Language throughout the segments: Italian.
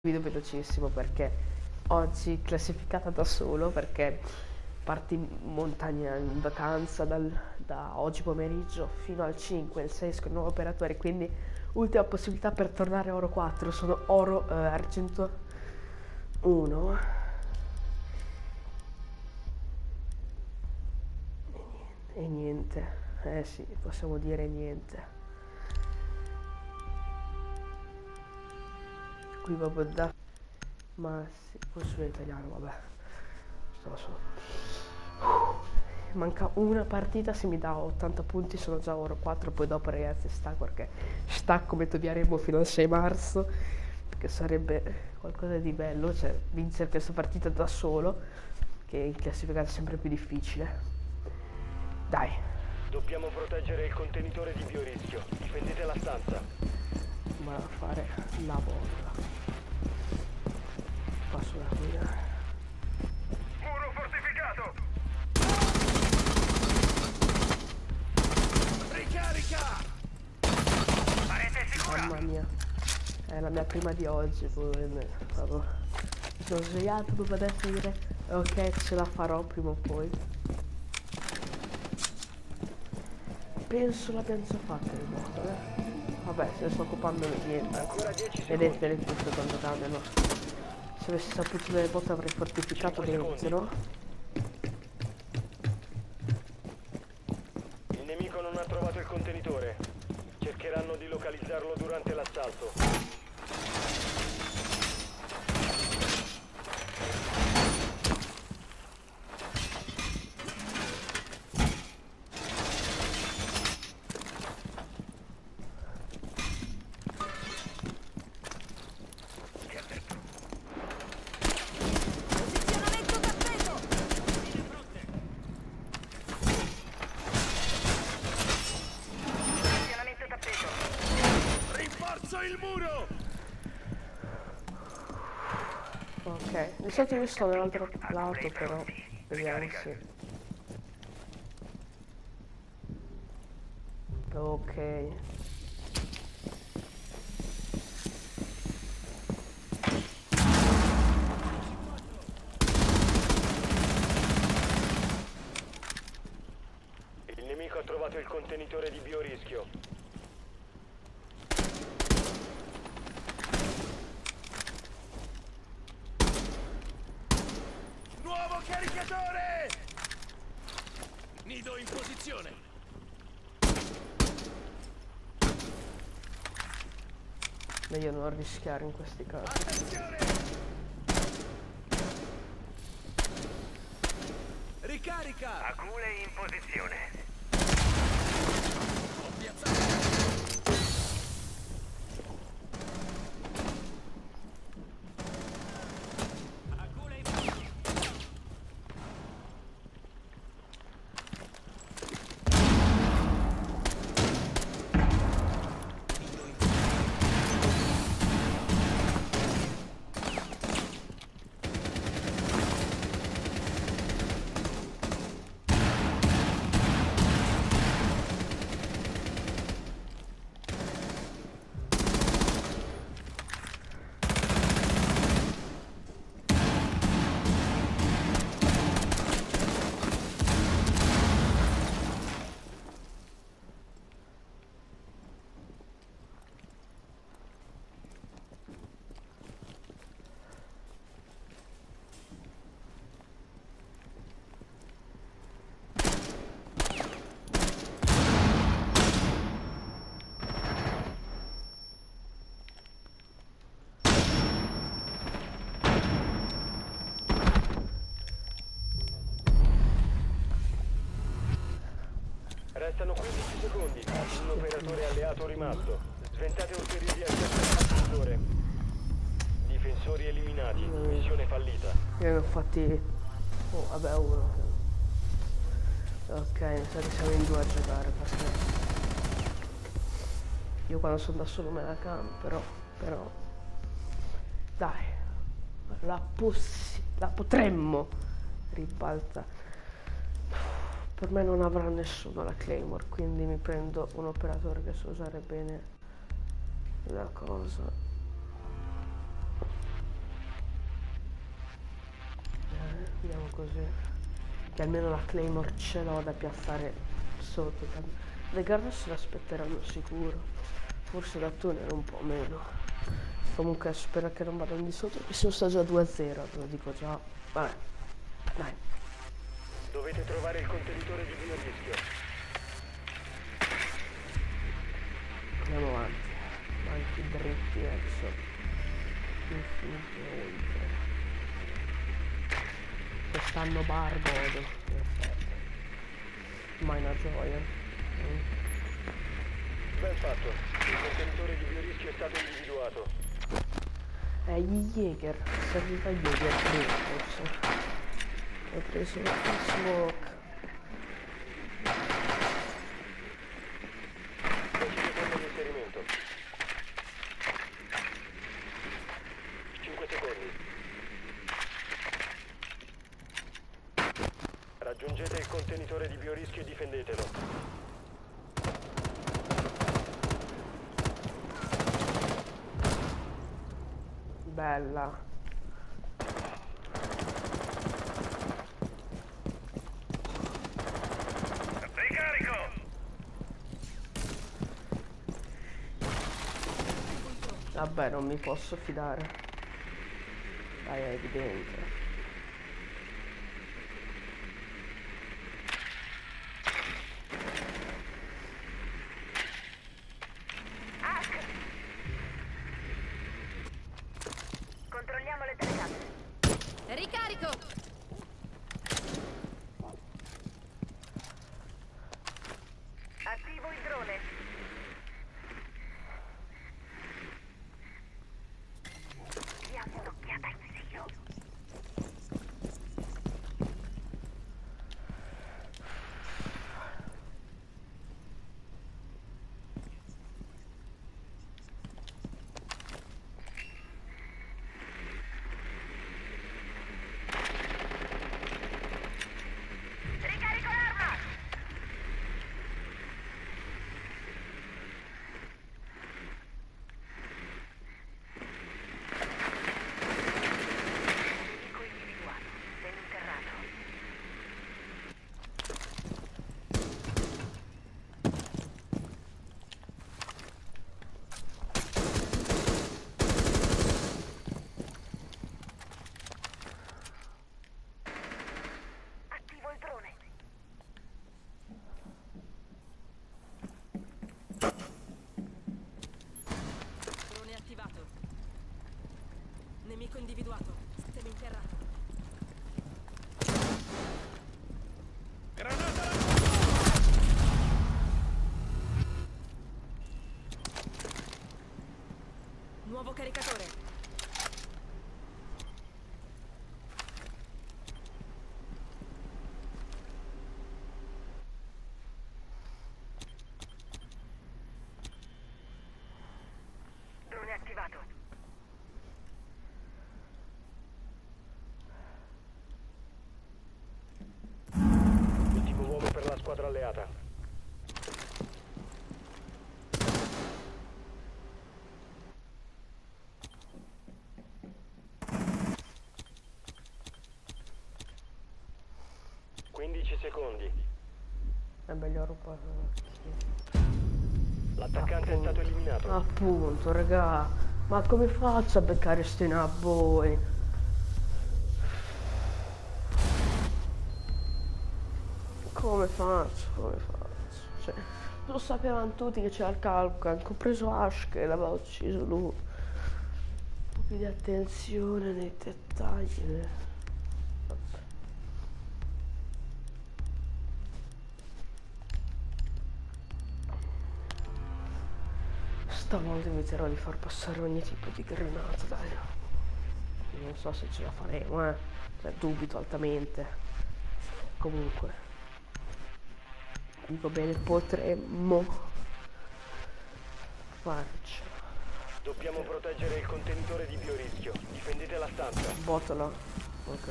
video velocissimo perché oggi classificata da solo perché parti in montagna in vacanza dal, da oggi pomeriggio fino al 5, il 6 con nuovi operatori, quindi ultima possibilità per tornare a oro 4, sono oro eh, argento 1. E niente, eh sì, possiamo dire niente. Qui proprio da ma sì, forse in italiano vabbè. Non lo so. Manca una partita se mi dà 80 punti sono già oro 4 poi dopo ragazzi stacco perché stacco metodiaremo fino al 6 marzo perché sarebbe qualcosa di bello cioè vincere questa partita da solo che in classifica è sempre più difficile. Dai. Dobbiamo proteggere il contenitore di biorischio difendete la stanza ma a fare la bolla passo la guida muro fortificato! Ricarica! Parete sicura! Mamma mia. È la mia prima di oggi probabilmente. Proprio. Mi sono svegliato dopo adesso dire ok ce la farò prima o poi. Penso l'abbiamo già fatta il moto eh vabbè se ne sto occupando niente. Ancora 10 vedete le tutto quando cambiano se avessi saputo delle botte avrei fortificato secondi. no? il nemico non ha trovato il contenitore. Cercheranno di localizzarlo durante l'assalto Posizionamento tappeto! posizionamento tappeto rinforzo il muro ok di solito io sto dall'altro lato però vediamo se ok. Il nemico ha trovato il contenitore di biorischio nuovo caricatore nido in posizione meglio non rischiare in questi casi Attenzione! Ricarica! Acule in posizione. Restano 15 secondi. Un operatore alleato rimasto. Sventate ulteriori contenitore. Difensori eliminati. Missione fallita. io ne ho fatti oh vabbè uno ok mi sa che siamo in due a giocare perché io quando sono da solo me la cambio però però dai la possi la potremmo ribalta per me non avrà nessuno la Claymore quindi mi prendo un operatore che sa usare bene la cosa. Eh, andiamo così che almeno la Claymore ce l'ho da piazzare sotto le garde se l'aspetteranno sicuro forse da tunnel un po' meno. Comunque spero che non vadano di sotto che sono già 2-0 lo dico già. Vabbè dai. Dovete trovare il contenitore di biorischio. Andiamo avanti. Avanti dritti verso l'infinito oltre. Quest'anno bar godo. Perfetto. Mai una gioia. Mm. Ben fatto. Il contenitore di biorischio è stato individuato. Eh, gli Jäger. Serviva Jäger prima forse. Ho preso il smoke. 10 secondi di inserimento. 5 secondi. Raggiungete il contenitore di biorischio e difendetelo. Bella. Ricarico! Vabbè, non mi posso fidare. Dai, è evidente. Controlliamo le telecamere. Ricarico! Alleata. Quindici secondi. È meglio roba. L'attaccante è stato eliminato. Appunto, raga. Ma come faccio a beccare sti nabboi? Come faccio? Come faccio? Cioè, lo sapevano tutti che c'era il Kalkan, compreso Ash che l'aveva ucciso lui. Un po' più di attenzione nei dettagli. eh. Stavolta eviterò di far passare ogni tipo di granata, dai. Non so se ce la faremo, eh. Cioè, dubito altamente. Comunque. Dico bene, potremmo farci. Dobbiamo proteggere il contenitore di biorischio. Difendete la stanza. Botola. Ok.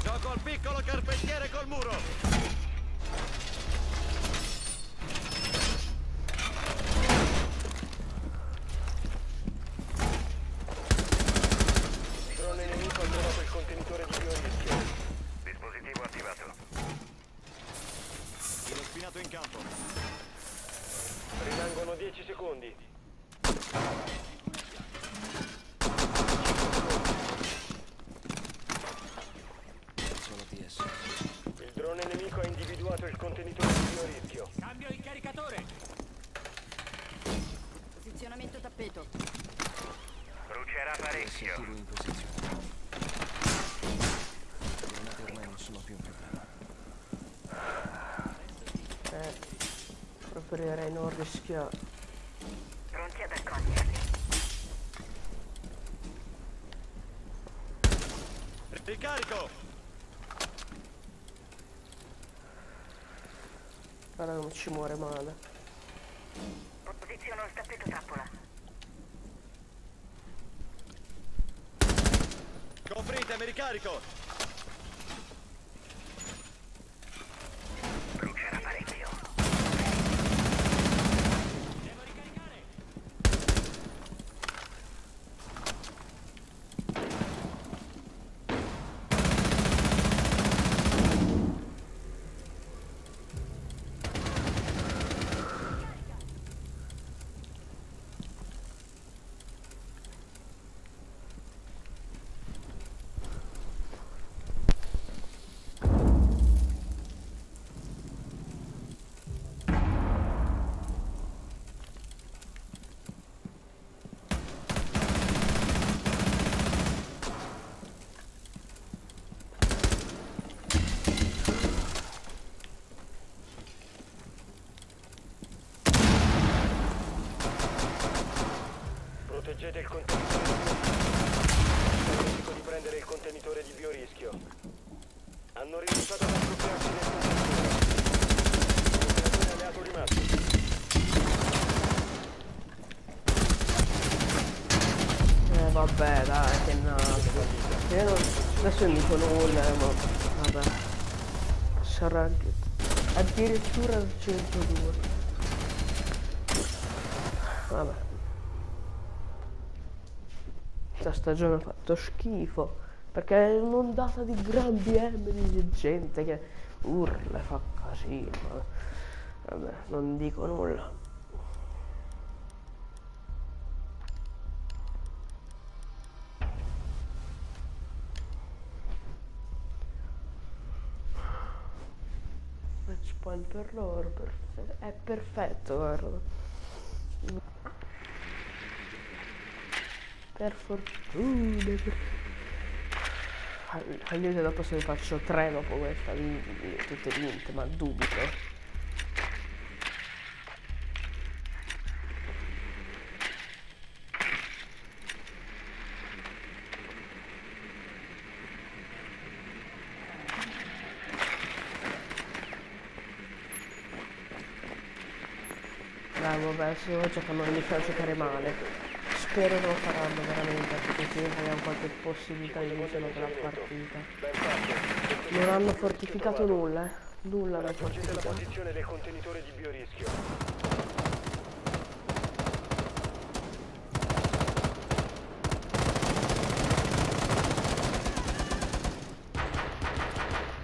Gioco al piccolo carpentiere col muro! ordinato in campo. Rimangono 10 secondi. Solo DS. Il drone nemico ha individuato il contenitore di biorischio. Cambio il caricatore! Posizionamento tappeto. Brucerà parecchio. Sentivo in posizione. Le granate ormai non sono più un problema. Eh, preferirei non rischiare. Pronti ad accoglierli. Ricarico! Guarda come ci muore male. Posiziono il tappeto trappola. Copritemi, ricarico! Brucerà parecchio. Devo ricaricare! Proteggete il contenitore rischio di prendere il contenitore di biorischio. Hanno rinunciato ad appropriarsi del contenitore. Operatore alleato rimasto. Eh vabbè dai, che naso. Non... Adesso non dico nulla, ma vabbè. Sarà. Addirittura il 102. Vabbè. Questa stagione ha fatto schifo. Perché è un'ondata di gran BM di gente che urla e fa casino. Vabbè, non dico nulla. Match point per loro, perfe- è perfetto, guarda. Per fortuna. per- Al- Aiuto dopo se ne faccio tre dopo questa, vin- tutte vinte, ma dubito. Dai, vabbè, adesso oggi fanno mi fa giocare male. Spero non lo faranno veramente, perché così abbiamo qualche possibilità di vincere la partita. Non hanno fortificato nulla, eh. Nulla hanno la fortificato. posizione del contenitore di biorischio.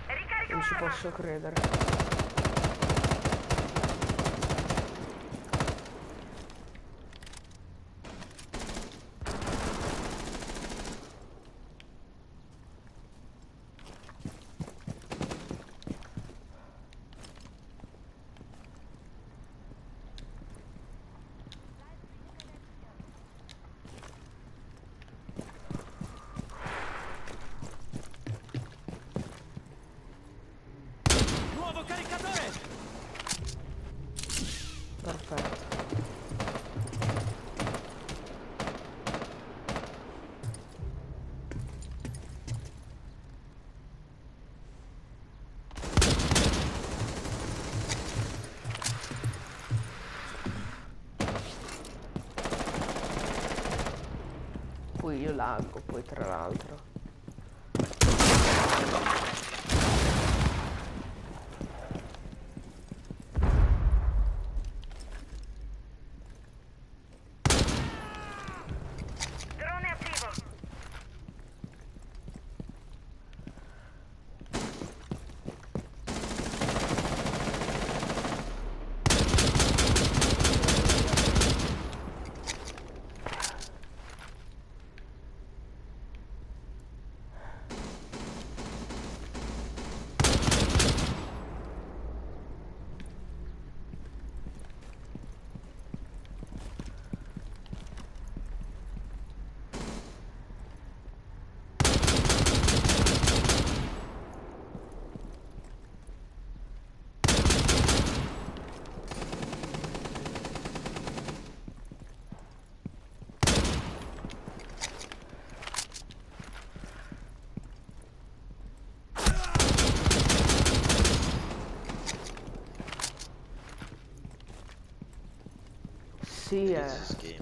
Ricarico Non ci posso credere. Nuovo caricatore! Perfetto. Laggo, poi tra l'altro. Sì, eh. Questi